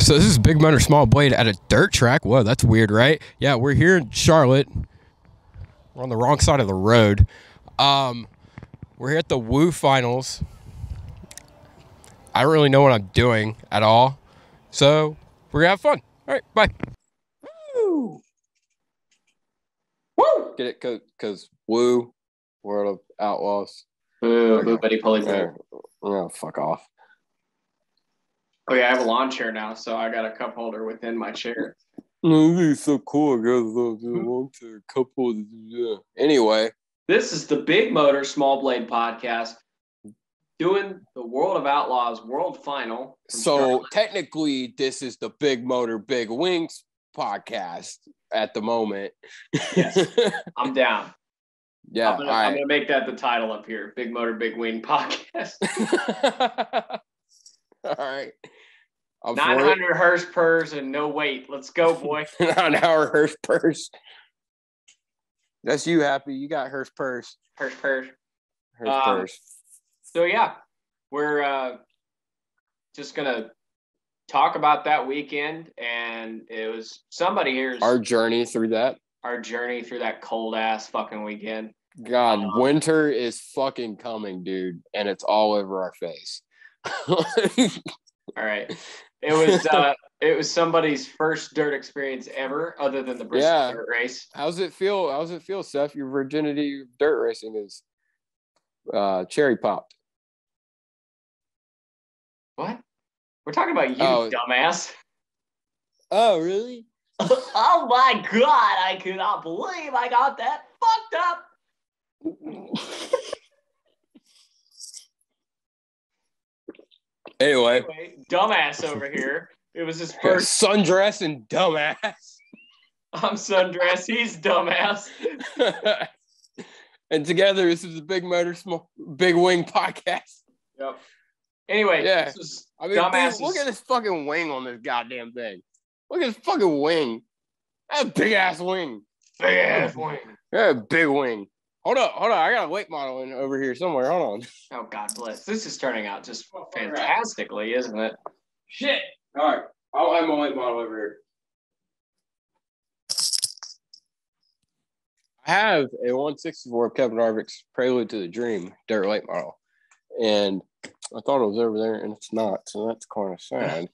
So this is Big Motor Small Blade at a dirt track. Whoa, that's weird, right? Yeah, we're here in Charlotte. We're on the wrong side of the road. Um, we're here at the Woo Finals. I don't really know what I'm doing at all, so we're gonna have fun. All right, bye. Woo! Woo! Get it? Cause, cause Woo, World of Outlaws. Boo, boo, buddy, pulley Yeah, boo. oh, fuck off. Oh yeah, I have a lawn chair now, so I got a cup holder within my chair. No, this is so cool. I got a long term couple. Yeah. Anyway, This is the Big Motor Small Blade podcast, doing the World of Outlaws World Final. so Charlotte. technically, this is the Big Motor Big Wings podcast at the moment. Yes. I'm down. yeah. I'm, gonna, all I'm right. gonna make that the title up here: Big Motor Big Wing Podcast. all right. I'm for it. 900 Hearst purrs and no weight. Let's go, boy. on our Hearst purse. That's you happy. You got Hearst purse. Hearst purrs. Hearst Um, purse. So yeah, we're uh, just gonna talk about that weekend, and it was somebody here's Our our, journey through that. Our journey through that cold ass fucking weekend. God, Um, winter is fucking coming, dude, and it's all over our face. All right, it was uh, it was somebody's first dirt experience ever, other than the Bristol Yeah. dirt race. How's it feel? How's it feel, Seth? Your virginity dirt racing is uh, cherry popped. What? We're talking about you, Oh. dumbass. Oh, really? oh my god, I cannot believe I got that fucked up. Anyway, Anyway, dumbass over here. It was his first. sundress and dumbass. I'm sundress. He's dumbass. and together, this is the Big Motor Small Big Wing podcast. Yep. Anyway, Yeah. this is I mean, dude, look at this fucking wing on this goddamn thing. Look at this fucking wing. That big ass wing. big ass wing. Yeah, big wing. Hold up, hold on. I got a late model in over here somewhere. Hold on. Oh God bless. This is turning out just all right. fantastically, isn't it? Shit. All right. I'll have my late model over here. I have a 164 of Kevin Harvick's Prelude to the Dream dirt late model. And I thought it was over there, and it's not. So that's kind of sad.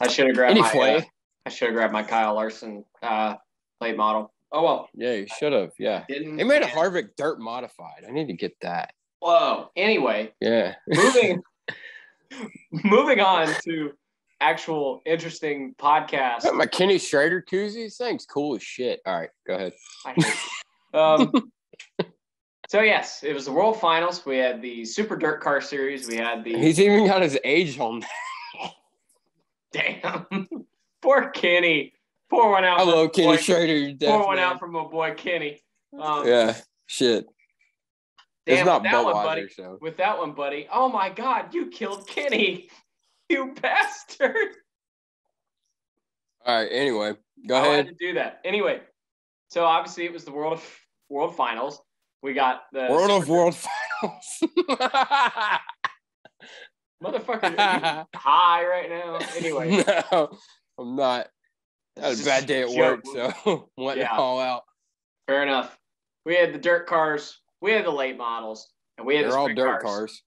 I should have grabbed my. Anyway, uh, I should have grabbed my Kyle Larson uh, late model. Oh well, yeah, you should have. Yeah. didn't. They made a Harvick dirt modified. I need to get that. Whoa. Anyway, Yeah. moving moving on to actual interesting podcast. My Kenny Schrader koozie. This thing's cool as shit. All right, go ahead. I. Um, so yes, it was the World Finals. We had the Super DIRTcar Series. We had the He's even got his age on damn poor Kenny. Pour one out. I love Kenny boy- Schrader. Pour one man. out for my boy Kenny. Um, Yeah, shit. damn, it's not with that one, buddy. so. With that one, buddy. Oh my God, you killed Kenny, you bastard. All right. Anyway, go I had ahead. to do that. Anyway, so obviously it was the World of World Finals. We got the World of Super- World Finals. motherfucker high right now. Anyway, no, I'm not. I was a bad day at work, so letting Yeah. all out. fair enough. We had the dirt cars, we had the late models, and we had They're all dirt cars.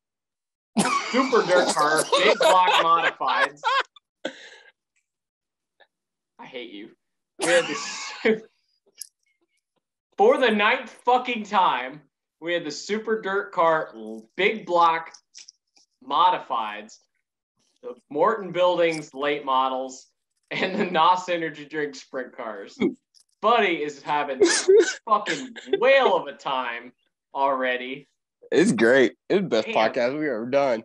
cars. Super dirt car, big block modifieds. I hate you. We had the for the ninth fucking time. We had the super dirt car, big block modifieds, the Morton Buildings late models, and the NOS Energy Drink sprint cars. Hmm. Buddy is having a fucking whale of a time already. It's great. It's the best Damn. podcast we've ever done.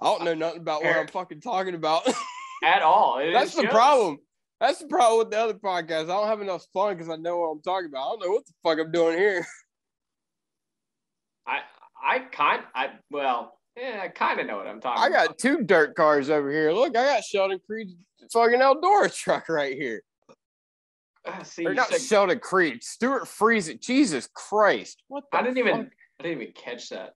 I don't know nothing about what I'm fucking talking about. At all. It That's the shows. problem. That's the problem with the other podcast. I don't have enough fun because I know what I'm talking about. I don't know what the fuck I'm doing here. I I kind I well yeah I kind of know what I'm talking. I about. got two dirt cars over here. Look, I got Sheldon Creed's fucking Eldora truck right here. Ah, see. Or not said- Sheldon Creed, Stuart Freeze. Jesus Christ. What the I didn't even? I didn't even catch that.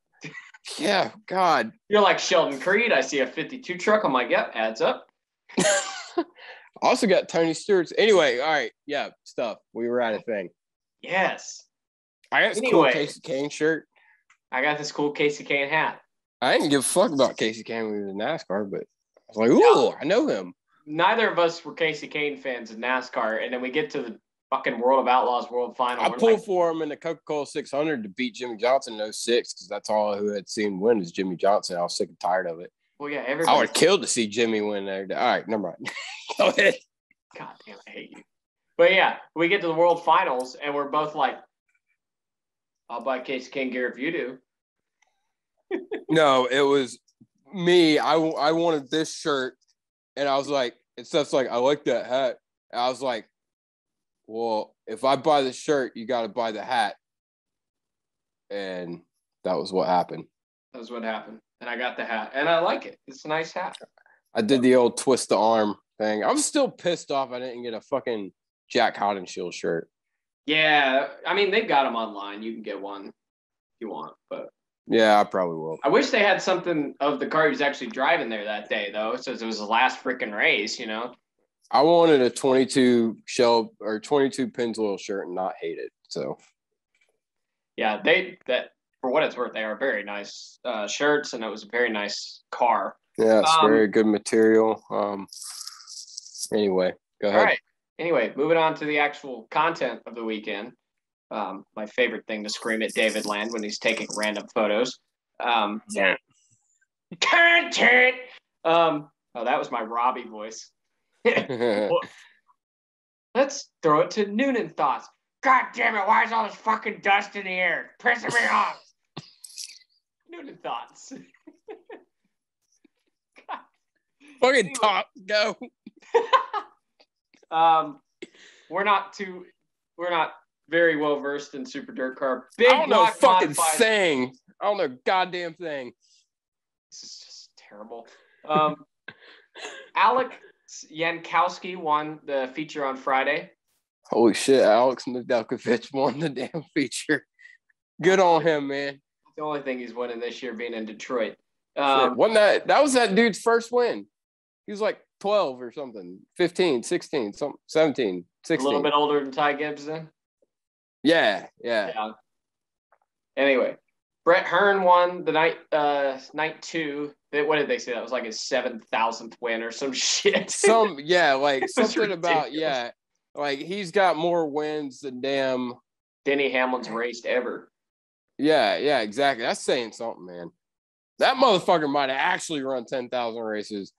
Yeah, God. You're like Sheldon Creed. I see a 52 truck. I'm like, yep, adds up. Also got Tony Stewart's. Anyway, all right, yeah, stuff. We were at a thing. Yes. I got this Anyway. cool Kasey Kahne shirt. I got this cool Kasey Kahne hat. I didn't give a fuck about Kasey Kahne when he was in NASCAR, but I was like, ooh, I know him. Neither of us were Kasey Kahne fans in NASCAR, and then we get to the fucking World of Outlaws World Final. I pulled like, for him in the Coca Cola 600 to beat Jimmie Johnson in 06 because that's all who had seen win is Jimmie Johnson. I was sick and tired of it. well, yeah, everybody. I would killed to see Jimmie win there. All right, never mind. Go ahead. God damn, I hate you. But yeah, we get to the World Finals, and we're both like, "I'll buy Kasey Kahne gear if you do." No, it was me. I, I wanted this shirt, and I was like, it's just like, I like that hat. And I was like, well, if I buy the shirt, you got to buy the hat. And that was what happened. That's what happened, and I got the hat, and I like it. It's a nice hat. I did the old twist the arm thing. I'm still pissed off I didn't get a fucking Jack Shield shirt. Yeah, I mean they've got them online. You can get one if you want, but Yeah, I probably will. I wish they had something of the car he was actually driving there that day, though, since it was the last freaking race. You know. I wanted a 22 shell or 22 Pennzoil shirt and not hate it. So Yeah, they that for what it's worth, they are very nice uh, shirts, and it was a very nice car. yeah, it's Um, very good material. Um. Anyway, go All ahead. right. Anyway, moving on to the actual content of the weekend. Um, my favorite thing to scream at David Land when he's taking random photos. Um, Yeah. content. Um, oh, that was my Robbie voice. Let's throw it to Noonan thoughts. God damn it! Why is all this fucking dust in the air? Pissing me off. Noonan thoughts. Fucking top go. Um, we're not too, we're not very well versed in super dirt car. Big I don't know fucking modified- thing. I don't know goddamn thing. This is just terrible. Um, Alex Yankowski won the feature on Friday. Holy shit, Alex Nedeljkovic won the damn feature. Good on him, man. The only thing he's winning this year being in Detroit. Um, wasn't that that was that dude's first win? He was like 12 or something, 15, 16, some 17, a little bit older than Ty Gibbs then. Yeah, yeah. Yeah. Anyway, Brett Hearn won the night uh night two. They- What did they say? That was like his seven thousandth win or some shit. Some yeah, like something about yeah. Like he's got more wins than damn Denny Hamlin's raced ever. Yeah, yeah, exactly. That's saying something, man. That motherfucker might have actually run 10,000 races.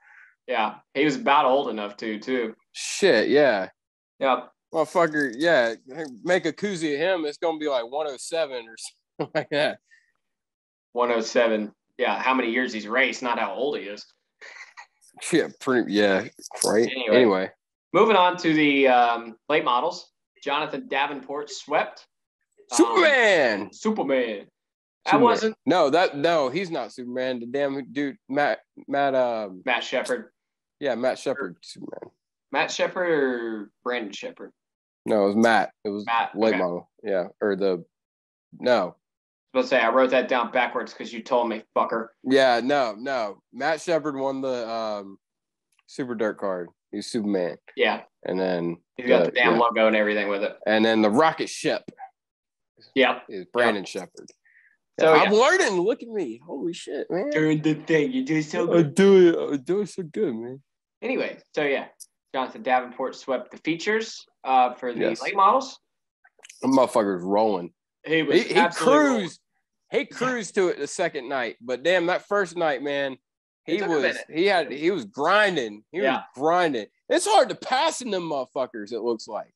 Yeah, he was about old enough to too. Shit, yeah. Yeah, Motherfucker, yeah. Make a koozie of him, it's going to be like 107 or something like that. 107. Yeah, how many years he's raced, not how old he is. Shit, pretty, yeah, right. Anyway. Anyway, Moving on to the um, late models. Jonathan Davenport swept. Um, Superman. Superman. That Superman. wasn't No, that, no, he's not Superman. The damn dude, Matt, Matt, um, Matt Sheppard. yeah, Matt Sheppard, Superman. Matt Sheppard or Brandon Sheppard? No, it was Matt. It was Matt, late okay. model. Yeah, or the, no, Let's say I wrote that down backwards because you told me, fucker. Yeah, no, no. Matt Sheppard won the um, Super Dirt card. He's Superman, Yeah, and then he's got the the- damn yeah. logo and everything with it. and then the Rocket Ship Yep. is Brandon Sheppard. So, I'm learning. Look at me. Holy shit, man! Doing the thing. You do so I do it. I do it so good, man. Anyway, so yeah, Jonathan Davenport swept the features uh, for the Yes. late models. The motherfucker's rolling. He was He, he absolutely rolling. cruised. He cruised to it the second night, but damn, that first night, man, he was he had he was grinding. He was Yeah. grinding. It's hard to pass in them motherfuckers. It looks like.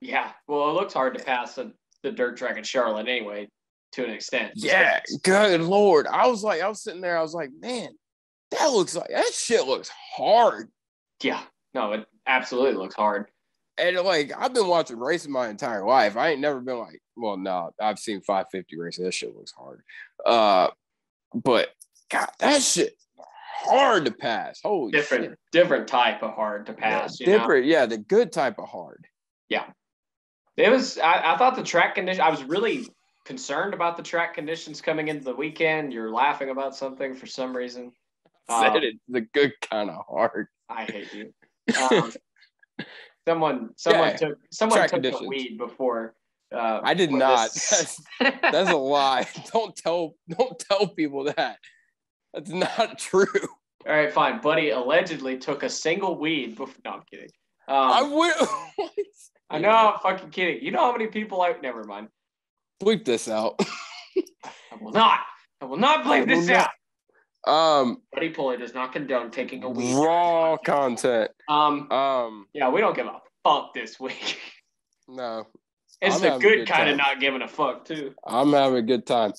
Yeah, well, it looks hard to pass the, the dirt track in Charlotte anyway, to an extent. Yeah, good lord. I was like, I was sitting there, I was like, man, that looks like that shit looks hard. Yeah, no, it absolutely looks hard. And like I've been watching racing my entire life. I ain't never been like, well, no, I've seen 550 racing. That shit looks hard. Uh, but God, that shit hard to pass. Holy Different, shit. different type of hard to pass. you know? different, yeah, the good type of hard. Yeah, it was. I, I thought the track condition. I was really concerned about the track conditions coming into the weekend. You're laughing about something for some reason. Um, Said it the good kind of hard. I hate you. Um, Someone, someone Yeah, took someone track took the weed before. Uh, I did not. this. That's a lie. Don't tell don't tell people that. That's not true. All right, fine. Buddy allegedly took a single weed. Before, no, I'm kidding. Um, I I, know I'm fucking kidding. You know how many people I never mind. bleep this out. I will not. I will not will this not. out. Um Buddy Pulley does not condone taking a weed. raw content. Um, Um yeah, we don't give a fuck this week. no. It's I'm the a good, good kind of not giving a fuck too. I'm having a good time.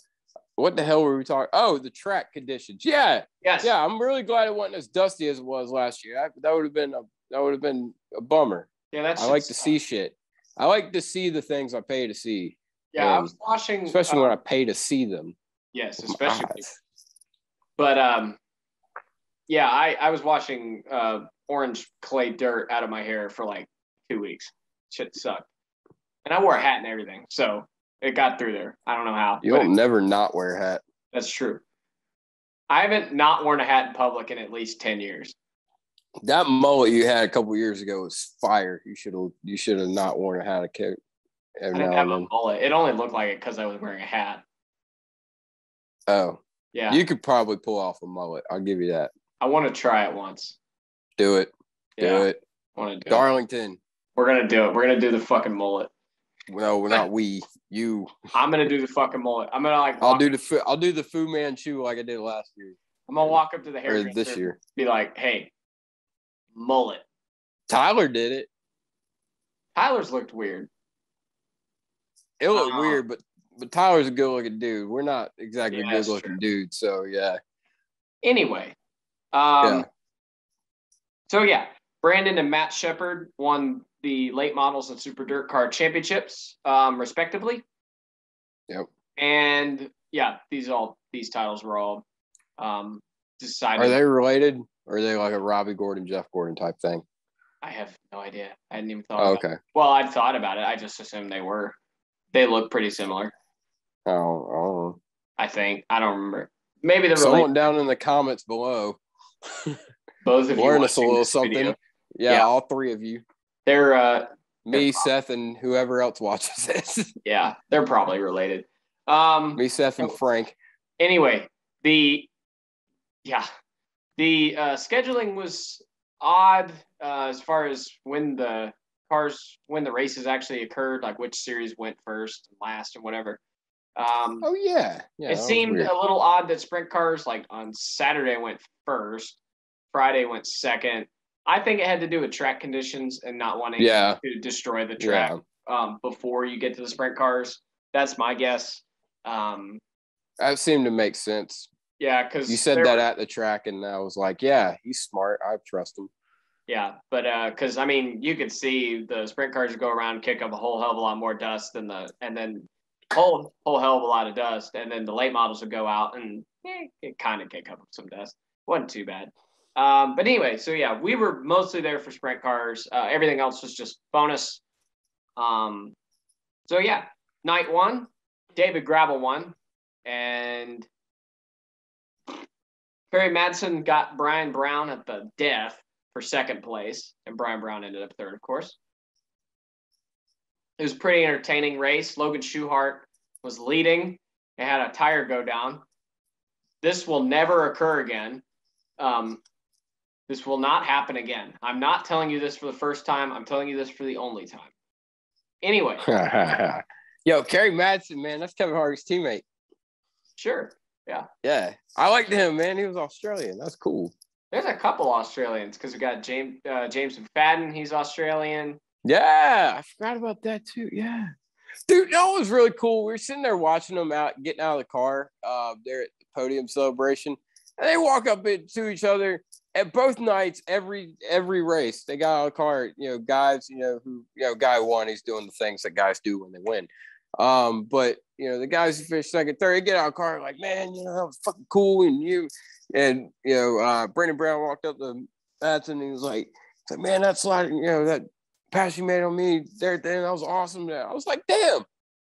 What the hell were we talking? Oh, the track conditions. Yeah, Yes. yeah. I'm really glad it wasn't as dusty as it was last year. I, that would have been a that would have been a bummer. Yeah, that's. I like to see shit. I like to see the things I pay to see, Yeah, I um, was watching. especially uh, when I pay to see them. Yes, especially. But um, yeah, I I was washing uh orange clay dirt out of my hair for like two weeks. Shit sucked, and I wore a hat and everything, so it got through there. I don't know how. You'll never not wear a hat. that's true. I haven't not worn a hat in public in at least ten years. That mullet you had a couple years ago was fire. You should have you should have not worn a hat. Every I didn't now have a mullet. It only looked like it because I was wearing a hat. Oh, Yeah, you could probably pull off a mullet. I'll give you that. I want to try it once. Do it. Do Yeah, it. Want to do it. Darlington. We're gonna do it. We're gonna do the fucking mullet. No, we're not we. You. I'm gonna do the fucking mullet. I'm gonna like. I'll do the Fu- I'll do the Fu Manchu like I did last year I'm gonna walk up to the hairdresser. this year. Be like, hey, mullet. Tyler did it. Tyler's looked weird. It looked Uh-uh. weird, but but Tyler's a good looking dude. We're not exactly Yeah, good looking true. dudes, so yeah. Anyway, um, Yeah. so yeah, Brandon and Matt Sheppard won the late models and super dirt car championships, um, respectively. Yep. And yeah, these all these titles were all um, decided. Are they related? Or are they like a Robby Gordon, Jeff Gordon type thing? I have no idea. I hadn't even thought. Oh, about it. okay. Well, I thought about it. I just assumed they were. They look pretty similar. Oh, I don't know. I think. I don't remember. Maybe they're Someone down in the comments below. Both of you Learn us a little something. video. Yeah, Yeah. all three of you. They're uh, Me, Seth, and whoever else watches this. yeah, they're probably related. Um. Me, Seth, and. Frank. Anyway, the yeah, the uh, scheduling was odd uh, as far as when the cars when the races actually occurred, like which series went first and last and whatever. Um, Oh yeah. Yeah. it seemed weird. a little odd that sprint cars like on Saturday went first, Friday went second. I think it had to do with track conditions and not wanting Yeah. to destroy the track Yeah. um, before you get to the sprint cars. That's my guess. Um, That seemed to make sense. yeah, because You said that at the track, and I was like, "Yeah, he's smart. I trust him." Yeah, but uh because I mean, you could see the sprint cars go around, kick up a whole hell of a lot more dust than the, and then whole whole hell of a lot of dust, and then the late models would go out and eh, it kind of kick up some dust. wasn't too bad. Um, but anyway, so yeah, we were mostly there for sprint cars. Uh, everything else was just bonus. Um, so yeah, night one, David Gravel won, and Kerry Madsen got Brian Brown at the death for second place, and Brian Brown ended up third, of course. It was a pretty entertaining race. Logan Schuchart was leading. It had a tire go down. This will never occur again. Um, this will not happen again. I'm not telling you this for the first time. I'm telling you this for the only time. Anyway, Yo, Kerry Madsen, man, that's Kevin Harvick's teammate. sure. Yeah. Yeah, I liked him, man. He was Australian. That's cool. There's a couple Australians because we got James uh, James McFadden. He's Australian. Yeah, I forgot about that too. Yeah, dude, that was really cool. We were sitting there watching them out, getting out of the car. Uh, there at the podium celebration, and they walk up to each other at both nights. Every every race, they got out of the car. You know, guys. You know who. You know, guy one, he's doing the things that guys do when they win. Um, but you know, the guys who finished second, third, they get out of the car like, man, you know, that was fucking cool, and you, and you know, uh, Brandon Brown walked up to Madsen and he was like, like, man, that's like, you know, that pass you made on me there at the end, that was awesome. I was like, damn,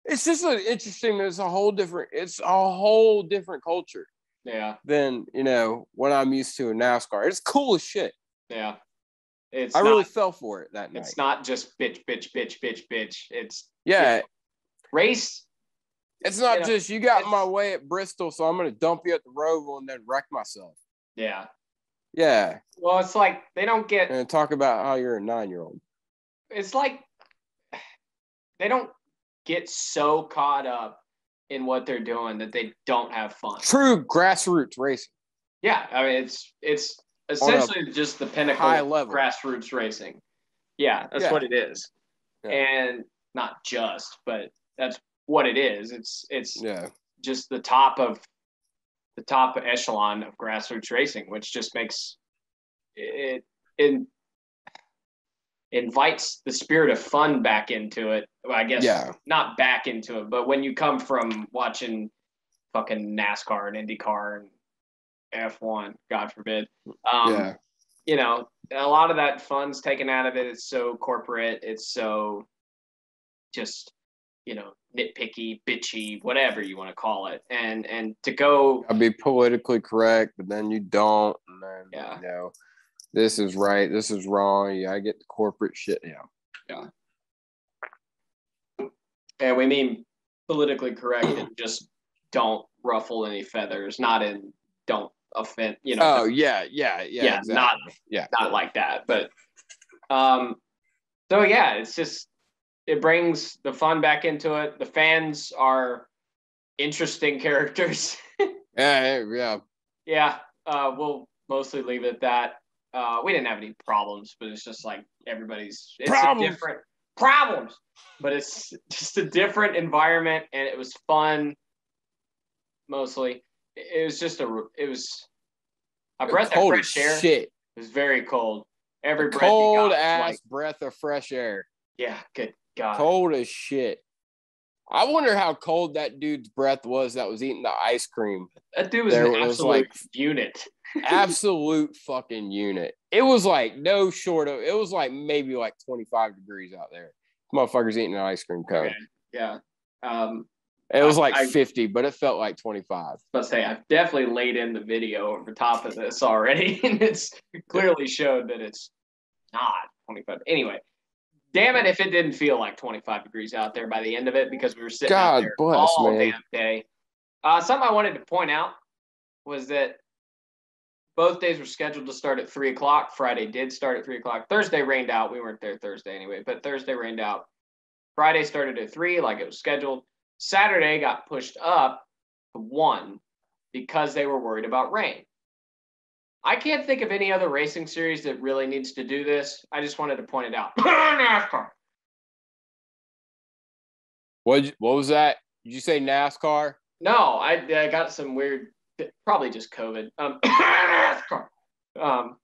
it's just an interesting. It's a whole different. It's a whole different culture Yeah, than you know what I'm used to in NASCAR. It's cool as shit. yeah. It's I not, really fell for it that night. it's not just bitch, bitch, bitch, bitch, bitch. It's yeah, race. it's not you know, just you got my way at Bristol, so I'm gonna dump you at the Roval and then wreck myself. Yeah. Yeah, Well, it's like they don't get. and talk about how you're a nine year old. It's like they don't get so caught up in what they're doing that they don't have fun. True grassroots racing, Yeah, I mean it's it's essentially just the pinnacle high of level. grassroots racing. Yeah, that's Yeah. what it is. Yeah. And not just, but that's what it is. It's it's Yeah, just the top of the top echelon of grassroots racing, which just makes it it invites the spirit of fun back into it. Well, I guess Yeah. not back into it, but when you come from watching fucking NASCAR and IndyCar and F1, God forbid, um, yeah, you know, a lot of that fun's taken out of it. It's so corporate. It's so just, you know, nitpicky, bitchy, whatever you want to call it. And and to go, I'll be politically correct, but then you don't, and then Yeah. you know, this is right, this is wrong. Yeah, I get the corporate shit. Now. Yeah, and we mean politically correct, and just don't ruffle any feathers. Not in don't offend, you know. Oh yeah, yeah, yeah. Yeah, exactly. not- yeah. not like that but um so yeah it's just it brings the fun back into it the fans are interesting characters Yeah, yeah. yeah uh we'll mostly leave it at that uh we didn't have any problems but it's just like everybody's it's Problems. a different problems but it's just a different environment and it was fun mostly it was just a it was a breath of fresh air Shit. it was very cold every A breath cold got ass like, breath of fresh air. yeah good god Cold as shit. I wonder how cold that dude's breath was that was eating the ice cream. That dude was There an was, absolute like- unit. Absolute fucking unit. It was like no short of it was like maybe like 25 degrees out there. Motherfuckers eating an ice cream cone. Okay. Yeah. Um, It was like I- 50, but it felt like 25. let's say I've definitely laid in the video over top of this already, and it's clearly showed that it's not 25. Anyway, damn it if it didn't feel like 25 degrees out there by the end of it because we were sitting God there bless, all man. damn day. Uh, something I wanted to point out was that both days were scheduled to start at three o'clock. Friday did start at three o'clock. Thursday rained out. We weren't there Thursday anyway, but Thursday rained out. Friday started at three, like it was scheduled. Saturday got pushed up to one because they were worried about rain. I can't think of any other racing series that really needs to do this. I just wanted to point it out. NASCAR. What what was that? Did you say NASCAR? No, I, I got some weird, probably just COVID. Um, NASCAR. Um,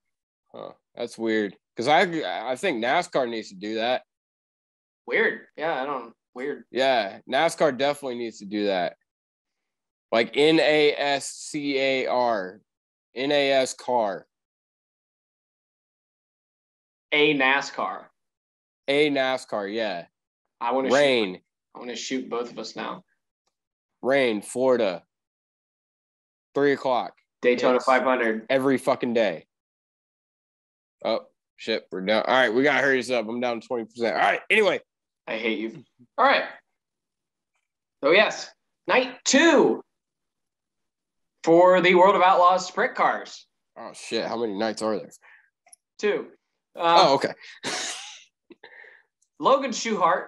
Huh, that's weird. Because I I think NASCAR needs to do that. weird. Yeah, I don't. Weird. Yeah, NASCAR definitely needs to do that. Like N A S C A R, N A S car, A NASCAR. a NASCAR. Yeah, I want to shoot. rain, I want to shoot both of us now. rain, Florida, three o'clock Daytona Yes. 500. every fucking day. Oh shit, we're down. All right, we gotta hurry this up. I'm down twenty percent. All right, anyway, I hate you. All right. So yes, night two for the World of Outlaws sprint cars. oh shit, how many nights are there? Two. Oh, Uh, okay. Logan Schuchart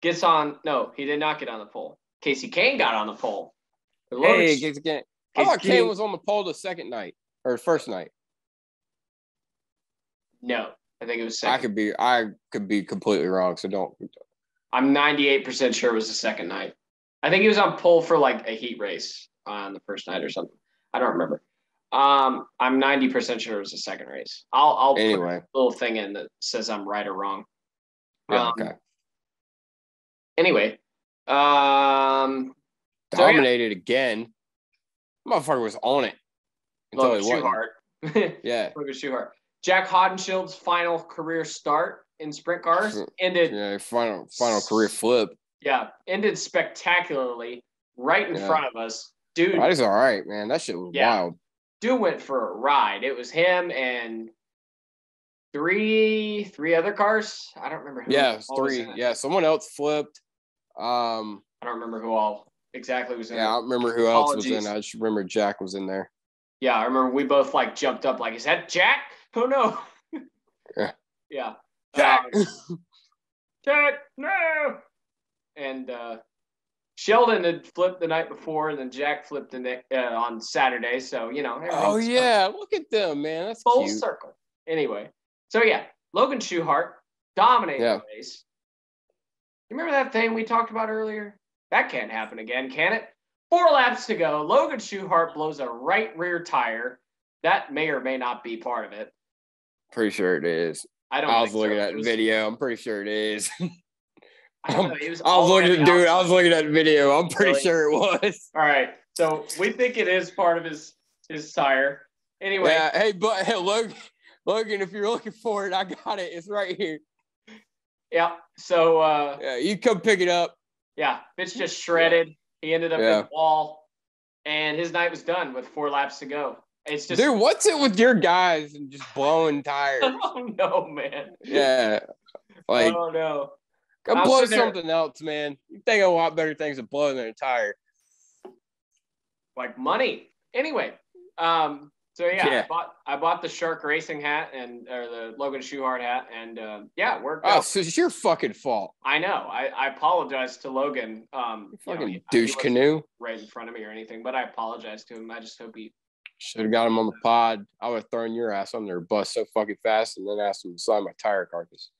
gets on. No, he did not get on the pole. Kasey Kahne got on the pole. But Logan Hey, Gates again. I thought Kahne Kahne- was on the pole the second night or first night. no, I think it was second. I could be I could be completely wrong, so don't. I'm 98% sure it was the second night. I think he was on pole for like a heat race on the first night or something. I don't remember. Um, I'm 90% sure it was the second race. I'll I'll put a little thing in that says I'm right or wrong. yeah, Um, okay. Anyway, um, so, yeah. Dominated again. Motherfucker was on it until he wasn't. Schuchart. Yeah, Logan Schuchart. Jac Haudenschild's final career start in sprint cars ended yeah. Final final career flip. yeah, ended spectacularly right in Yeah. front of us. Dude, That is all right, man. That shit was Yeah. wild. dude went for a ride. It was him and three three other cars. I don't remember who. Yeah, was three. Yeah, someone else flipped. Um, I don't remember who all exactly was in there. yeah, I don't remember who else was in. Apologies. I just remember Jack was in there. Yeah, I remember we both like jumped up like, is that Jack? Oh no. Yeah. yeah. Jack. Um, Jack, no. And uh Sheldon had flipped the night before, and then Jack flipped the ne- uh, on Saturday. So you know. Oh yeah, look at them, man. That's full cute. circle. Anyway, so yeah, Logan Schuchart dominated Yeah. the race. You remember that thing we talked about earlier? That can't happen again, can it? Four laps to go. Logan Schuchart blows a right rear tire. That may or may not be part of it. Pretty sure it is. I don't. I was think so. looking It at the video. I'm pretty sure it is. I, don't know, it was I was looking at dude. I was looking at the video. I'm pretty Really? sure it was. All right, so we think it is part of his his tire. Anyway, Yeah. Hey, but hey, Logan, Logan, if you're looking for it, I got it. It's right here. yeah. So uh, Yeah, you come pick it up. yeah, Fitz just shredded. He ended up Yeah. in the wall, and his night was done with four laps to go. It's just Dude, what's it with your guys and just blowing tires? oh no, man. yeah. Like, oh no. Go I was blow sitting there- something else, man. You think of a lot better things to blow than blowing a tire. Like money. Anyway, um, so yeah, Yeah. I bought I bought the Shark Racing hat and or the Logan Schuchart hat, and uh, yeah, it worked Oh, out. so it's your fucking fault. I know. I, I apologize to Logan. Um, you know, Fucking he- he douche canoe. right in front of me or anything, but I apologize to him. I just hope he. Should have got him on the pod. I would have thrown your ass on their bus so fucking fast and then asked him to sign my tire carcass.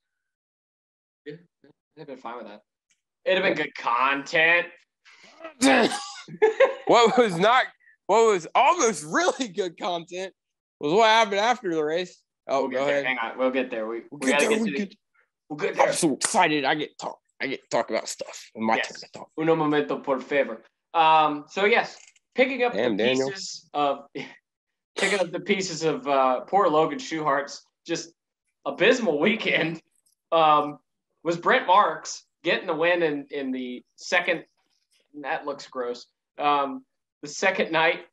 They've been fine with that. It'd have been good content. what was not what was almost really good content was what happened after the race. Oh, we'll get go there. ahead. Hang on, we'll get there. We, We'll we get gotta there, get we'll the, get- we'll get there. I'm so excited. I get talk. I get to talk about stuff. My Yes. turn to talk. Uno momento por favor. Um, so yes, picking up Damn, the Daniel. pieces of picking up the pieces of uh, poor Logan Schuchart's just abysmal weekend um, was Brent Marks getting the win in in the second. That looks gross. Um, the second night.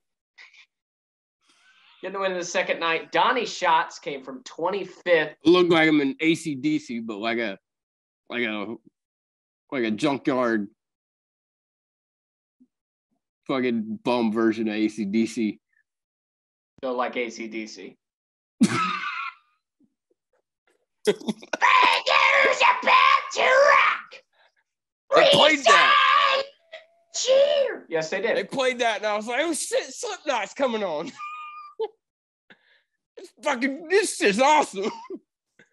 Getting the win in the second night. Donny Schatz came from 25th. Look like I'm in ACDC, but like a like a like a junkyard fucking bum version of ACDC. So like ACDC. They played that. Cheer. Yes, they did. They played that, and I was like, "Oh shit, Slipknot's coming on." it's fucking, this is awesome.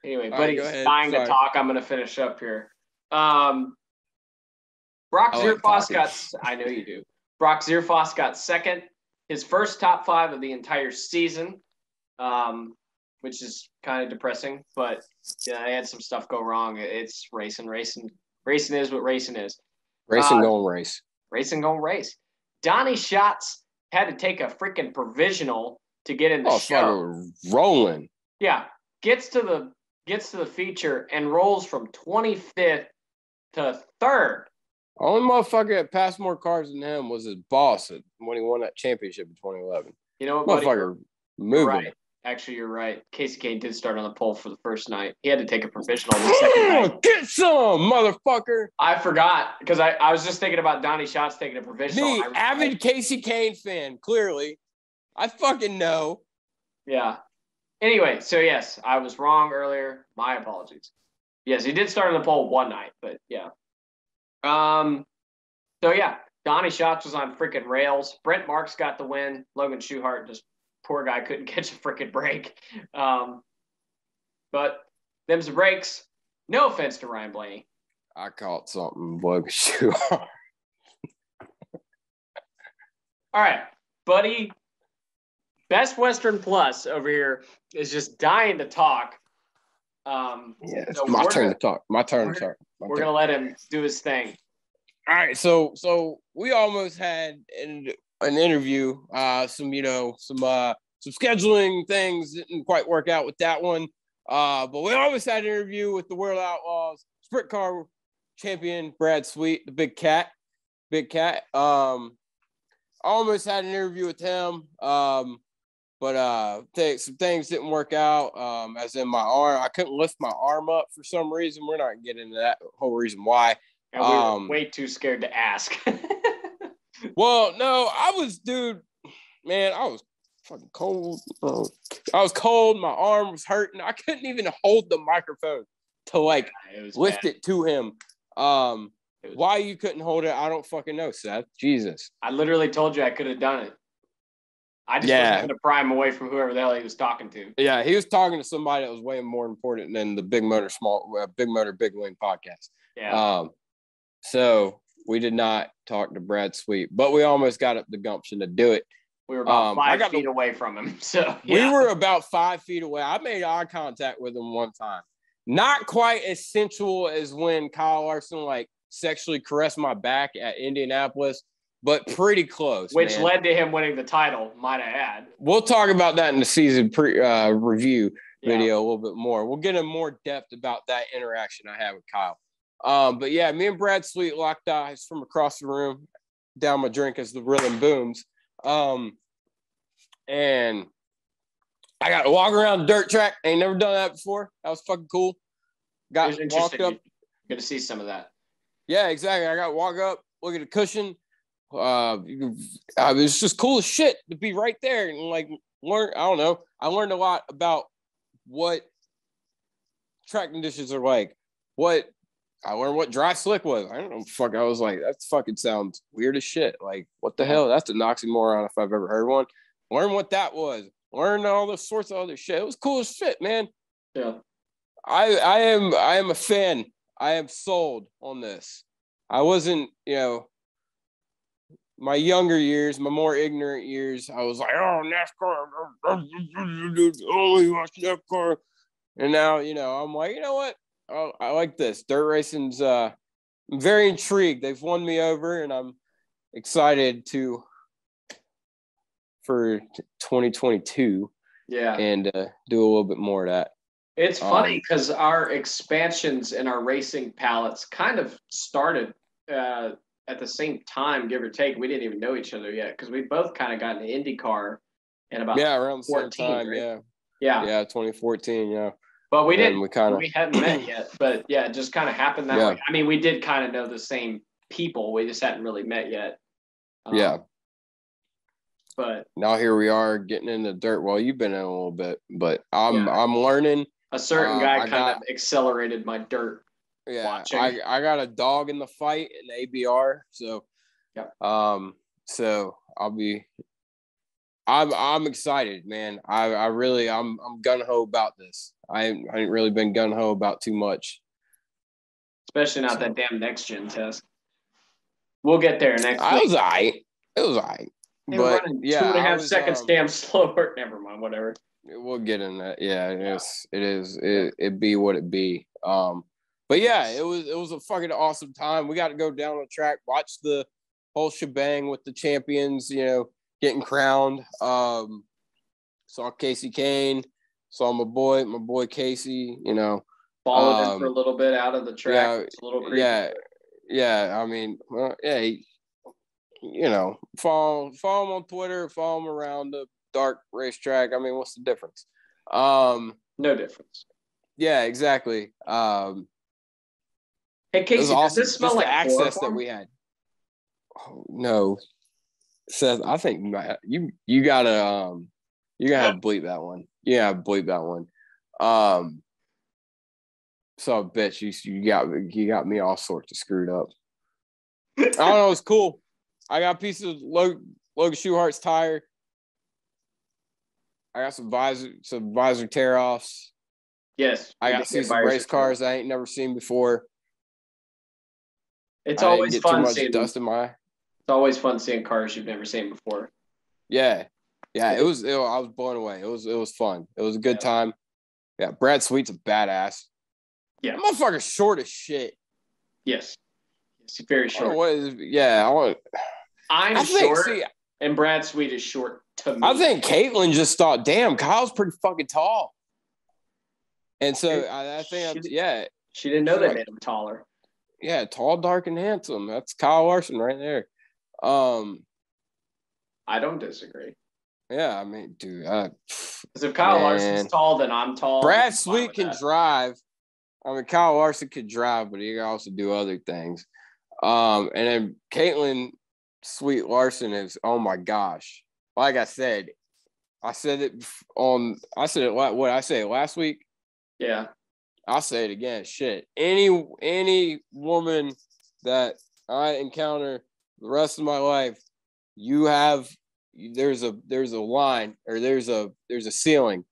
Anyway, All but right, he's go ahead. dying to talk. I'm going to finish up here. Um, Brock I like Zearfoss talking. got. I know you do. Brock Zearfoss got second. His first top five of the entire season, um, which is kind of depressing. But yeah, I had some stuff go wrong. It's racing, racing, racing is what racing is. Racing Uh, going race. Racing gonna race. Donny Schatz had to take a freaking provisional to get in the Oh, show. rolling. Yeah, gets to the gets to the feature and rolls from 25th to third. Only motherfucker that passed more cars than him was his boss at- when he won that championship in 2011. You know what. Motherfucker You're moving. right. Actually, you're right. Kasey Kahne did start on the pole for the first night. He had to take a provisional the second night. Get some, motherfucker. I forgot because I, I was just thinking about Donny Schatz taking a provisional. Me, I- avid Kasey Kahne fan, clearly. I fucking know. Yeah. Anyway, so yes, I was wrong earlier. My apologies. Yes, he did start on the pole one night, but yeah. Um. So yeah, Donny Schatz was on freaking rails. Brent Marks got the win. Logan Schuchart just poor guy couldn't catch a freaking break. Um. But them's the breaks. No offense to Ryan Blaney. I caught something, boy. Shoot. All right, buddy. Best Western Plus over here is just dying to talk. Um, Yeah, it's So my turn gonna- to talk. My turn to talk. My we're turn. gonna let him do his thing. All right, so so we almost had an, an interview. Uh, some you know some uh some scheduling things didn't quite work out with that one. Uh, but we almost had an interview with the World Outlaws sprint car champion Brad Sweet, the big cat, big cat. Um, almost had an interview with him. Um, but uh, th- some things didn't work out. Um, as in my arm, I couldn't lift my arm up for some reason. We're not getting into that whole reason why. And we were Um, way too scared to ask. Well, no, I was, dude, man, I was fucking cold. Uh, I was cold. My arm was hurting. I couldn't even hold the microphone to like it lift bad. it to him. Um, It was- why you couldn't hold it, I don't fucking know, Seth. Jesus. I literally told you I could have done it. I just Yeah. wasn't going to pry him away from whoever the hell he was talking to. Yeah, he was talking to somebody that was way more important than the Big Motor Small uh, Big Motor Big Wing podcast. Yeah. Um, so we did not talk to Brad Sweet, but we almost got up the gumption to do it. we were about um, I five feet the- away from him. So We were about five feet away. I made eye contact with him one time. Not quite as sensual as when Kyle Larson like sexually caressed my back at Indianapolis, but pretty close. which man. led to him winning the title, might I add. We'll talk about that in the season pre uh, review Yeah. video a little bit more. We'll get in more depth about that interaction I had with Kyle. Um, but yeah, me and Brad Sweet locked eyes from across the room, down my drink as the rhythm booms. Um, and I got to walk around dirt track. Ain't never done that before. That was fucking cool. Got walked up. Good to see some of that. Yeah, exactly. I got to walk up, look at the cushion. Uh, uh, it was just cool as shit to be right there and like learn. I don't know. I learned a lot about what track conditions are like. What I learned what dry slick was. I don't know. Fuck. I was like, that fucking sounds weird as shit. Like, what the hell? That's an oxymoron if I've ever heard one. Learn what that was. Learn all those sorts of other shit. It was cool as shit, man. Yeah. I I am I am a fan. I am sold on this. I wasn't, you know, my younger years, my more ignorant years, I was like, oh NASCAR, only watch NASCAR. And now, you know, I'm like, you know what? I, I like this. Dirt racing's uh I'm very intrigued. They've won me over and I'm excited to for 2022 Yeah. and uh, do a little bit more of that. It's funny Um, because our expansions and our racing palettes kind of started uh, at the same time, give or take. We didn't even know each other yet because we both kind of got into IndyCar in about yeah, around the same 14, time. right? Yeah, yeah. yeah, 2014. Yeah, But we And didn't. We kind of we hadn't met yet, but yeah, it just kind of happened that Yeah. way. I mean, we did kind of know the same people. We just hadn't really met yet. Um, yeah. But Now here we are getting in the dirt. Well, you've been in a little bit, but I'm Yeah. I'm learning. a certain Uh, guy I kind got- of accelerated my dirt. Yeah, Watching. I I got a dog in the fight in ABR. So, Yeah. um, so I'll be. I'm I'm excited, man. I I really I'm I'm gun ho about this. I ain't, I ain't really been gun ho about too much. Especially not that damn next gen test. We'll get there next I week. was alright. It was alright. They But yeah, two and a half was, seconds um, damn slower. Never mind, whatever. We'll get in that. Yeah, it is. It is. It, it be what it be. Um, but yeah, it was it was a fucking awesome time. We got to go down the track, watch the whole shebang with the champions. You know, getting crowned. Um, saw Kasey Kahne. Saw my boy, my boy Kasey. You know, Followed him um, for a little bit out of the track. yeah, it's a little creepy. yeah, yeah. I mean, well, yeah. he- you know, follow follow him on Twitter. Follow him around the dark racetrack. I mean, what's the difference? Um, No difference. Yeah, exactly. Um, Hey Kasey, does awesome. this smell Just like access that we had. Oh, no, Seth, I think you you gotta um you gotta bleep that one. Yeah, bleep that one. Um, so bitch, you you got you got me all sorts of screwed up. I don't know. It's cool. I got pieces of Logan, Logan Schuchart's tire. I got some visor some visor tear offs. Yes. I got to see some race cars I ain't never seen before. It's I always fun much seeing. dust in my. It's always fun seeing cars you've never seen before. Yeah, yeah. It was. It, I was blown away. It was. It was fun. It was a good Yeah. time. Yeah, Brad Sweet's a badass. Yeah. that motherfucker's short as shit. Yes. It's very I short. what is, yeah, I want. I'm I think. short, See, and Brad Sweet is short to me. I think Katelyn just thought, "Damn, Kyle's pretty fucking tall." And so I, I think, She- yeah, she didn't know they like- made him taller. yeah, tall, dark, and handsome. That's Kyle Larson right there. Um, I don't disagree. Yeah, I mean, dude, uh, Because if Kyle Man. Larson's tall, then I'm tall. Brad Sweet can that. drive. I mean, Kyle Larson could drive, but he can also do other things. Um, and then Katelyn Sweet Larson is, oh my gosh. Like I said, I said it on, I said it, what I say last week. Yeah. I'll say it again. Shit. Any any woman that I encounter the rest of my life, you have there's a there's a line or there's a there's a ceiling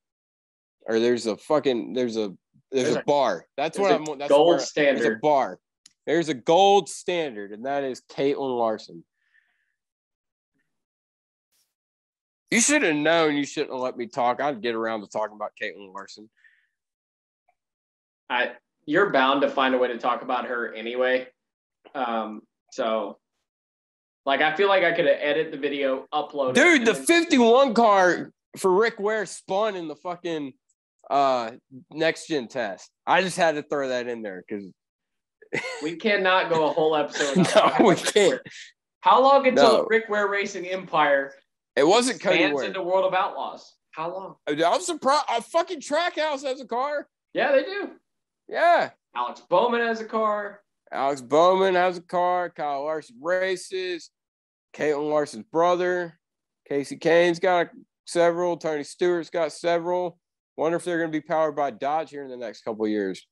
or there's a fucking there's a there's, There's a, a- bar. That's what I'm that's gold where- There's a bar. There's a gold standard, and that is Katelyn Larson. You should have known you shouldn't have let me talk. I'd get around to talking about Katelyn Larson. I you're bound to find a way to talk about her anyway. Um, so like I feel like I could edit the video, upload it. Dude, the 51 car for Rick Ware spun in the fucking uh next gen test. I just had to throw that in there because we cannot go a whole episode. No, we can't. How long until No. Rick Ware Racing Empire it wasn't Cody Ware. into World of Outlaws? How long? I'm surprised. A fucking Trackhouse has a car. Yeah, they do. Yeah. Alex Bowman has a car. Alex Bowman has a car. Kyle Larson races. Katelyn Larson's brother. Kasey Kahne's got several. Tony Stewart's got several. Wonder if they're going to be powered by Dodge here in the next couple of years.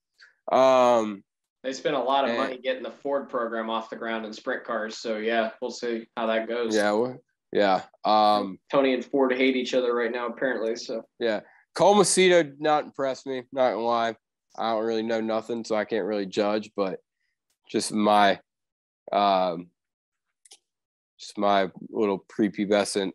Um, They spent a lot of Man. money getting the Ford program off the ground in sprint cars. So yeah, we'll see how that goes. yeah, well, yeah. Um, Tony and Ford hate each other right now, apparently. So yeah. Cole Macedo not impressed me. Not gonna lie. I don't really know nothing, so I can't really judge. But just my, um, just my little prepubescent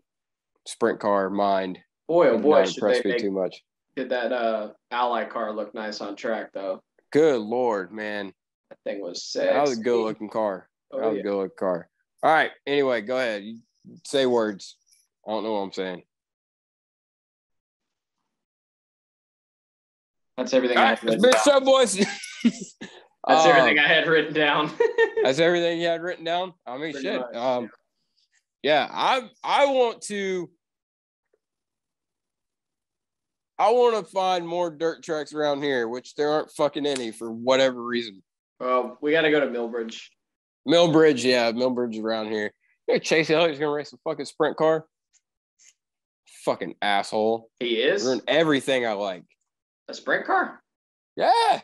sprint car mind boy, oh boy, should impress me make, too much. did that uh ally car look nice on track though? Good lord, man, That thing was sick. that was a good looking car. That Oh, was yeah. a good looking car. All right. Anyway, go ahead. You say words. I don't know what I'm saying. That's everything All I right, had it's written been down. so, boys. That's Um, everything I had written down. That's everything you had written down. I mean, Pretty shit. um, yeah, I I want to. I want to find more dirt tracks around here, which there aren't fucking any for whatever reason. well, we got to go to Millbridge. Millbridge, yeah, Millbridge around here. You know, Chase Elliott's gonna race a fucking sprint car. Fucking asshole. He is Ruin everything I like. a sprint car. Yeah,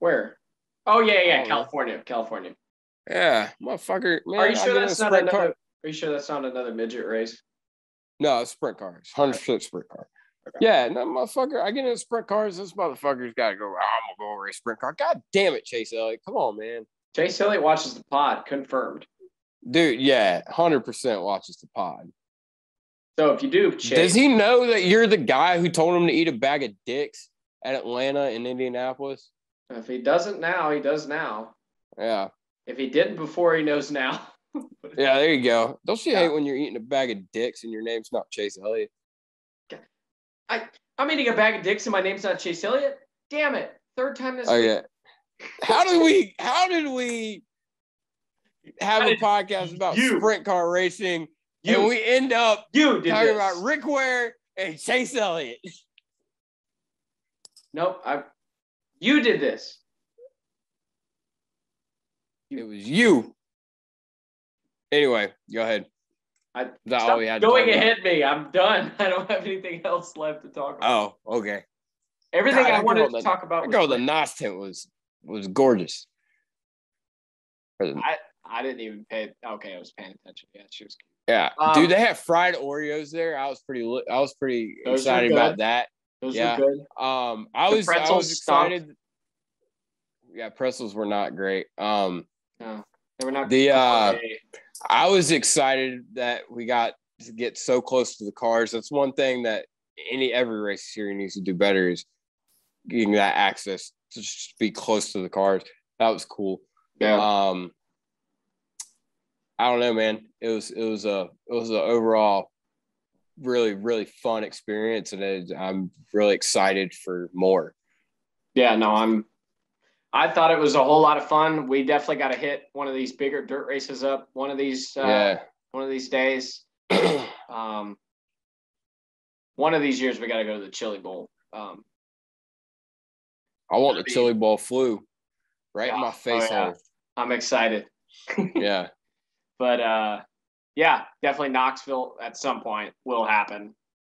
Where? Oh yeah, yeah, Oh, California, California. yeah, motherfucker. Man, Are you sure get in a that's not another? car. Are you sure that's not another midget race? No, it's sprint cars. Hundred percent sprint car. Okay. Yeah, no motherfucker. I get in sprint cars. This motherfucker's got to go. "Oh, I'm gonna go race sprint car. God damn it, Chase Elliott. Come on, man. Chase Elliott watches the pod, confirmed. Dude, yeah, hundred percent watches the pod. So if you do, Chase, Does he know that you're the guy who told him to eat a bag of dicks at Atlanta and Indianapolis? if he doesn't now, he does now. Yeah, If he didn't before, he knows now. yeah. There you go. Don't you Yeah. hate when you're eating a bag of dicks and your name's not Chase Elliott? I I'm eating a bag of dicks and my name's not Chase Elliott. Damn it! Third time this Oh week. yeah. How did we? How did we have How a podcast about you- sprint car racing You, and we end up you did talking this. about Rick Ware and Chase Elliott? Nope. I. You did this. It was you. Anyway, go ahead. I that all we had going ahead me. I'm done. I don't have anything else left to talk about. Oh, okay. Everything God, I wanted to that- talk about. Girl, the NOS tent was was gorgeous. Or the- I didn't even pay. Okay, I was paying attention. Yeah, she was. Cute. Yeah, Um, dude, they had fried Oreos there. I was pretty, I was pretty excited about that. Those Yeah. good. Um, I The was, I was excited. Yeah, pretzels were not great. Um, No, they were not. The, uh. I was excited that we got to get so close to the cars. That's one thing that any every race series needs to do better is getting that access to just be close to the cars. That was cool. yeah. Um, I don't know, man. It was it was a it was an overall really really fun experience, and it, I'm really excited for more. Yeah, no, I'm. I thought it was a whole lot of fun. We definitely got to hit one of these bigger dirt races up one of these uh, yeah. one of these days. Um, one of these years we got to go to the Chili Bowl. Um, I want the chili Bowl flu right in my face Oh, yeah. hole. I'm excited, Yeah. but uh, yeah, definitely Knoxville at some point will happen.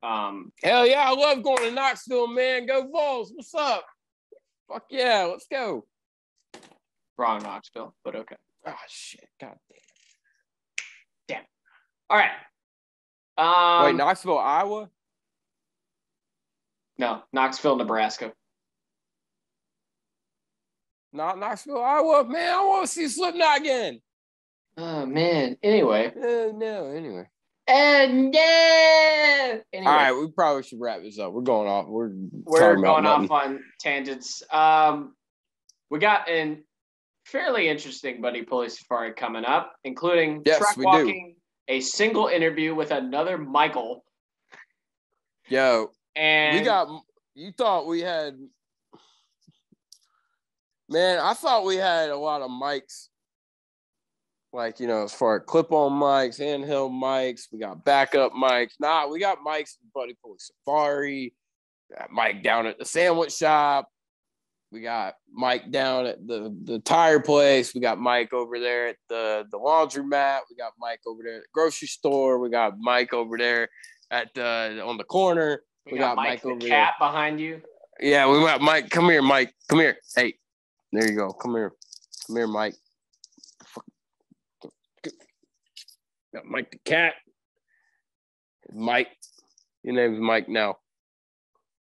Um, Hell yeah, I love going to Knoxville, man. Go Vols. What's up? Fuck yeah, let's go. wrong Knoxville, but okay. Oh shit. God right. damn. All right. Um, Wait, Knoxville, Iowa? no, Knoxville, Nebraska. Not Knoxville, Iowa. Man, I want to see Slipknot again. Oh man. Anyway. Uh, no, anyway. And yeah. Anyway, All right, we probably should wrap this up. We're going off. We're, we're talking about going off on tangents. Um, we got an fairly interesting buddy pulley safari coming up, including Yes, track we do. walking, a single interview with another Michael, Yo, and we got. You thought we had. Man, I thought we had a lot of mics. Like, you know, as far as clip on mics, handheld mics, we got backup mics. Nah, we got mics Buddy Pulley Safari, got Mike down at the sandwich shop. We got Mike down at the, the tire place. We got Mike over there at the, the laundromat. We got Mike over there at the grocery store. We got Mike over there at the on the corner. we, we got, got Mike, Mike the over cat behind you. Yeah, we got Mike. Come here, Mike. Come here. Hey, there you go. Come here. Come here, Mike. Got Mike the cat. Mike. Your name's Mike now.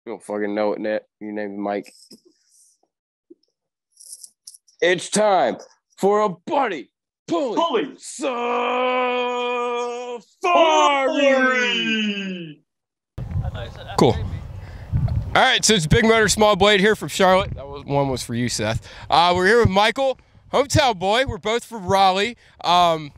You don't fucking know it, Net. Your name's Mike. It's time for a buddy pulley Pulley safari. Cool. All right, so it's Big Motor Small Blade here from Charlotte. That was one was for you, Seth. Uh, we're here with Michael, hometown boy. We're both from Raleigh. Um,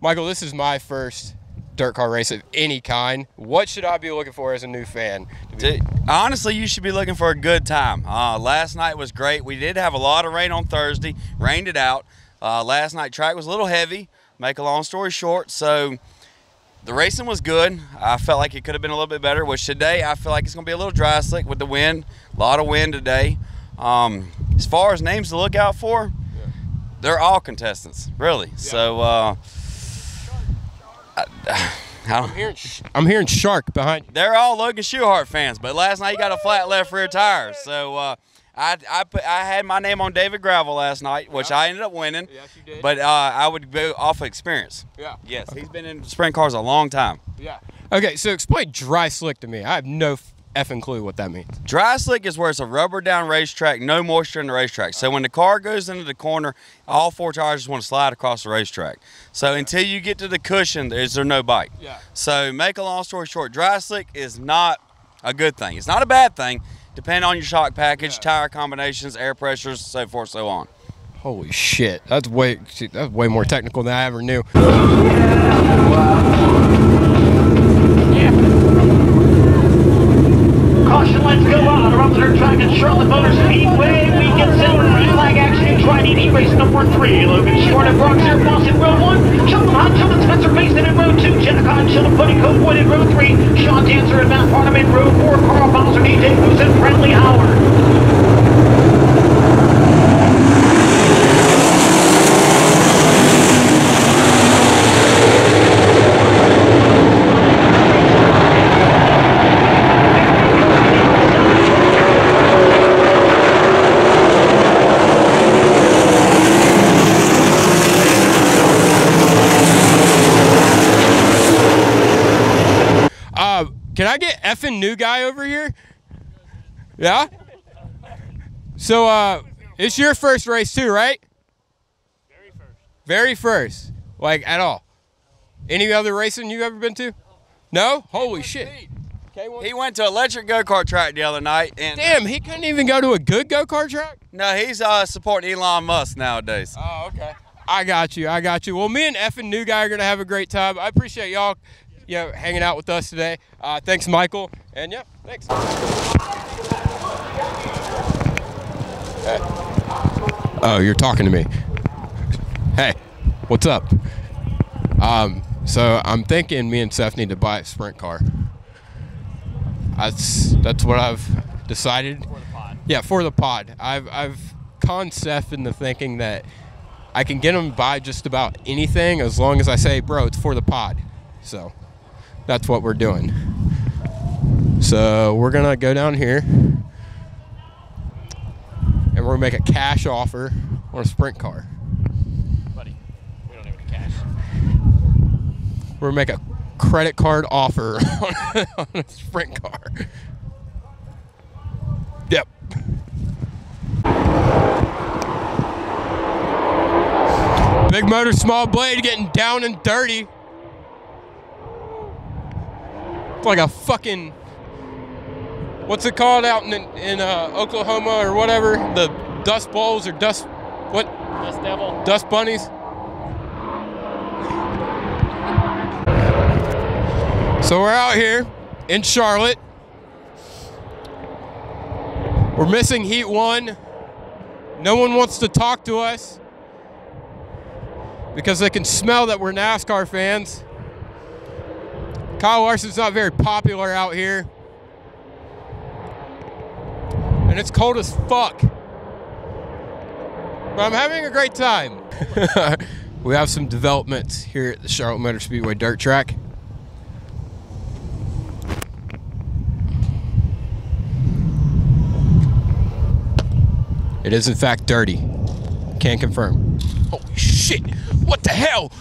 Michael, this is my first dirt car race of any kind. What should I be looking for as a new fan? Dude, honestly, you should be looking for a good time. Uh, last night was great. We did have a lot of rain on Thursday, rained it out. Uh, last night track was a little heavy. Make a long story short, so the racing was good. I felt like it could have been a little bit better. Which today I feel like it's going to be a little dry slick with the wind. A lot of wind today. Um, as far as names to look out for, they're all contestants, really. So. Uh, I, I don't, I'm hearing, I'm hearing Shark behind you. they're all Logan Schuchart fans, but last night you got a flat left rear tire. So uh, I I put I had my name on David Gravel last night, which I ended up winning. Yes, you did. But uh, I would go off of experience. yeah, Yes, he's been in sprint cars a long time. yeah. Okay, so explain dry slick to me. I have no effing clue what that means. Dry slick is where it's a rubber down racetrack, no moisture in the racetrack. So when the car goes into the corner, all four tires just want to slide across the racetrack. So until you get to the cushion, there's there no bite? Yeah. So make a long story short, dry slick is not a good thing. It's not a bad thing. Depending on your shock package, Yeah. tire combinations, air pressures, so forth, so on. Holy shit, that's way shit, that's way more technical than I ever knew. Caution lights go out around the dirt track at Charlotte Motor Speedway. We get set for flag action. Trident E race number three. Logan Schuchart Bronx Air Boston Road one. Sheldon Haudenschild and Spencer Mason in row two. Jac Haudenschild and Buddy Cope Wood in row three. Sean Dancer and Matt Farnham in row four. Carl Bowser, DJ Moose and Bradley Howard. Uh, can I get effing new guy over here? Yeah. So, uh, it's your first race too, right? Very first. Very first, like at all. Any other racing you've ever been to? No. Holy shit. He went to electric go kart track the other night, and Damn, he couldn't even go to a good go kart track. no, he's uh, supporting Elon Musk nowadays. Oh, okay. I got you. I got you. Well, me and effing new guy are gonna have a great time. I appreciate y'all, you know, hanging out with us today. Uh, thanks, Michael. And yeah, thanks. Hey. Oh, you're talking to me. Hey, what's up? Um, so I'm thinking me and Seth need to buy a sprint car. That's that's what I've decided. For the pod. Yeah, for the pod. I've I've conned Seth into thinking that I can get him by just about anything as long as I say, bro, it's for the pod. So that's what we're doing. So we're gonna go down here and we're gonna make a cash offer on a sprint car. Buddy, we don't have any cash. We're gonna make a credit card offer on, on a sprint car. Yep. Big motor, small blade, getting down and dirty. It's like a fucking. What's it called out in in uh, Oklahoma or whatever? The dust bowls or dust. What? Dust Devil. Dust bunnies? So we're out here in Charlotte. We're missing Heat 1. No one wants to talk to us because they can smell that we're NASCAR fans. Kyle Larson's not very popular out here. And it's cold as fuck. But I'm having a great time. we have some developments here at the Charlotte Motor Speedway dirt track. It is in fact dirty. Can't confirm. Holy shit! What the hell?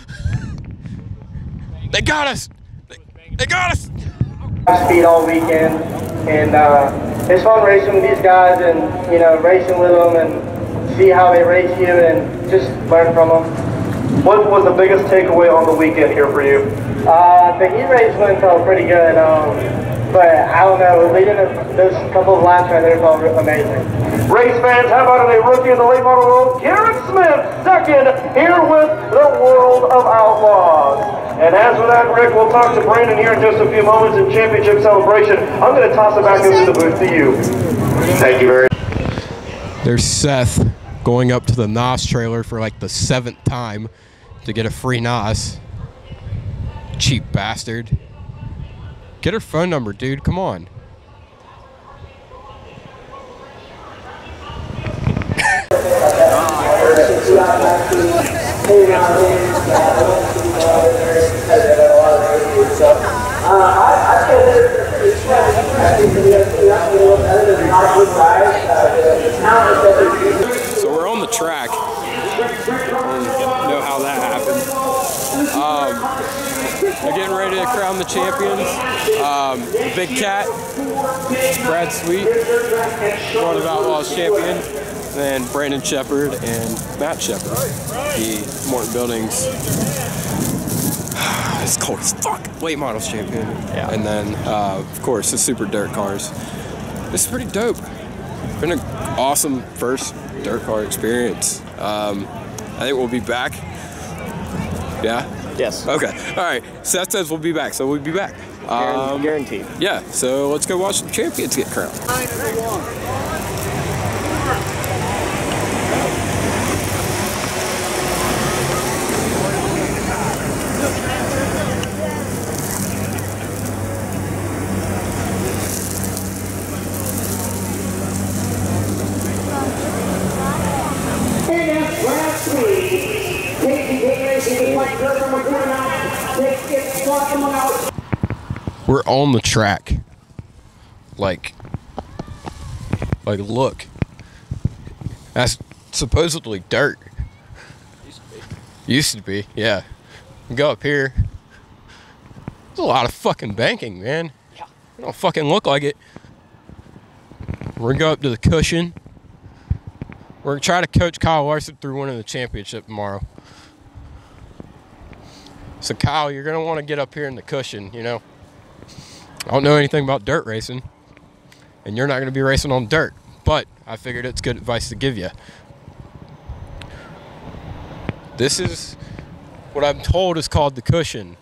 They got us! They, they got us! speed all weekend, and uh, it's fun racing with these guys, and you know, racing with them, and see how they race you, and just learn from them. What was the biggest takeaway on the weekend here for you? Uh, the heat race went felt pretty good, um, but I don't know, leading those couple of laps right there felt amazing. Race fans, how about a rookie in the late model world, Garrett Smith, second here with the World of Outlaws. And as for that, Rick, we'll talk to Brandon here in just a few moments in championship celebration. I'm going to toss it back into the booth to you. Thank you very much. There's Seth going up to the NOS trailer for like the seventh time to get a free NOS. Cheap bastard. Get her phone number, dude. Come on. So we're on the track. And know how that happened. Um, they're getting ready to crown the champions. Um, Big Cat, Brad Sweet, one of Outlaws champion, then Brandon Sheppard and Matt Sheppard, the Morton Buildings. It's cold as fuck. Late models champion. Yeah. And then, uh, of course, the super dirt cars. It's pretty dope. Been an awesome first dirt car experience. Um, I think we'll be back. Yeah. Yes. Okay. All right. Seth says we'll be back, so we'll be back. Um, Guaranteed. yeah. So let's go watch the champions get crowned. And that's Brad Sweet. Kasey Kahne Racing is like dirt number 49. Takes its spot among out. We're on the track. Like, like look. That's supposedly dirt. Used to be, Used to be, yeah. Go up here. There's a lot of fucking banking, man. Yeah. It don't fucking look like it. We're gonna go up to the cushion. We're gonna try to coach Kyle Larson through winning the championship tomorrow. So Kyle, you're gonna want to get up here in the cushion, you know. I don't know anything about dirt racing, and you're not gonna be racing on dirt. But I figured it's good advice to give you. This is what I'm told is called the cushion.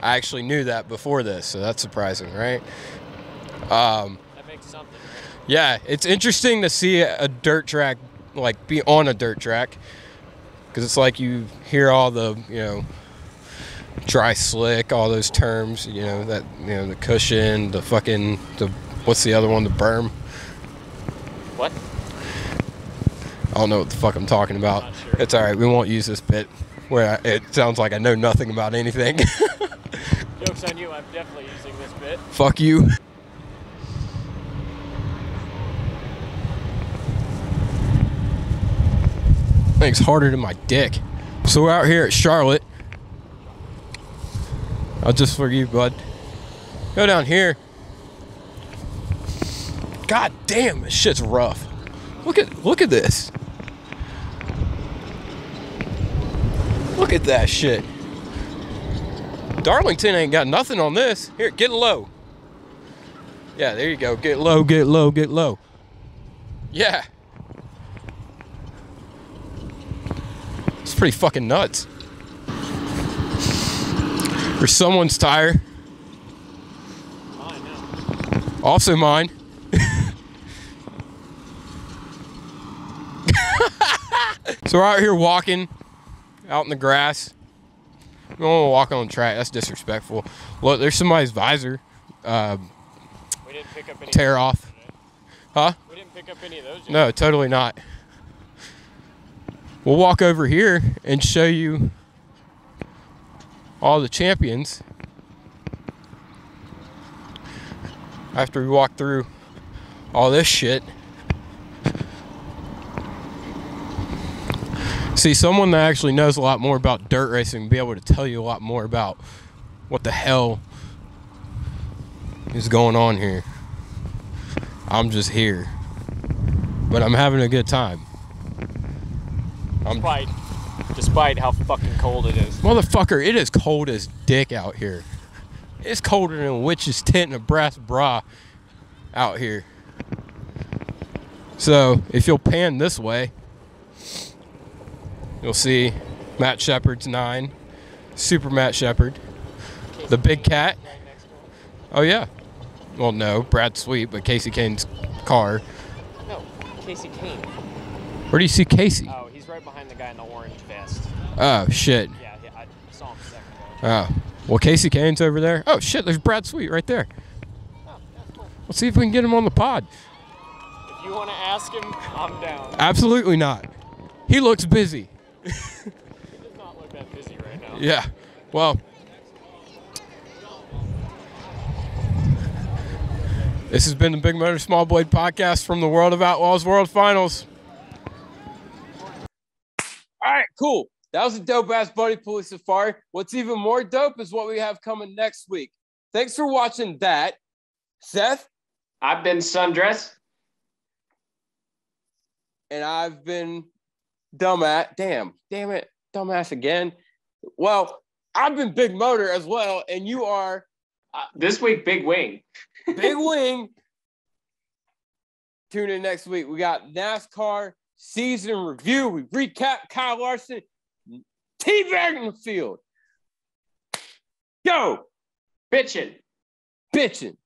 I actually knew that before this, so that's surprising, right? Um, That makes something. yeah, it's interesting to see a dirt track, like be on a dirt track, because it's like you hear all the, you know, dry slick, all those terms. You know that you know the cushion, the fucking the what's the other one? The berm. What? I don't know what the fuck I'm talking about. Sure. It's all right. We won't use this bit where I, it sounds like I know nothing about anything. Joke's on you. I'm definitely using this bit. fuck you. Thing's harder than my dick. So we're out here at Charlotte. I'll just for you, bud. Go down here. God damn, this shit's rough. Look at look at this. Look at that shit. Darlington ain't got nothing on this. Here, get low. Yeah, there you go. Get low, get low, get low. Yeah. It's pretty fucking nuts. There's someone's tire. Mine now. Also mine. so we're out here walking out in the grass. We don't want to walk on the track. That's disrespectful. Look, there's somebody's visor. Uh, We didn't pick up any. tear off. Huh? We didn't pick up any of those. Yet. No, totally not. We'll walk over here and show you all the champions after we walk through all this shit. See, someone that actually knows a lot more about dirt racing be able to tell you a lot more about what the hell is going on here. I'm just here but I'm having a good time. I'm Despite, despite how fucking cold it is. motherfucker. It is cold as dick out here. It's colder than a witch's tent and a brass bra out here. So if you'll pan this way, you'll see Matt Sheppard's nine, Super Matt Sheppard, the big cat. Oh yeah. Well, no, Brad Sweet, but Kasey Kahne's car. No, Kasey Kahne. Where do you see Kasey? Oh, right behind the guy in the orange vest. Oh shit. Yeah, yeah I saw him a second ago. Oh. Well, Kasey Kahne's over there. Oh, shit, there's Brad Sweet right there. Let's see if we can get him on the pod. If you want to ask him, I'm down. Absolutely not. He looks busy. He does not look that busy right now. Yeah. Well, this has been the Big Motor Small Blade podcast from the World of Outlaws World Finals. All right, cool. That was a dope ass Buddy Pulley Safari. What's even more dope is what we have coming next week. Thanks for watching that. Seth, I've been Sundress. and I've been dumbass. Damn, damn it, dumbass again. Well, I've been Big Motor as well, and you are Uh, this week, Big Wing. Big Wing. Tune in next week. We got NASCAR season review. We recap Kyle Larson, T. in the field. Go, Bitchin'. bitching.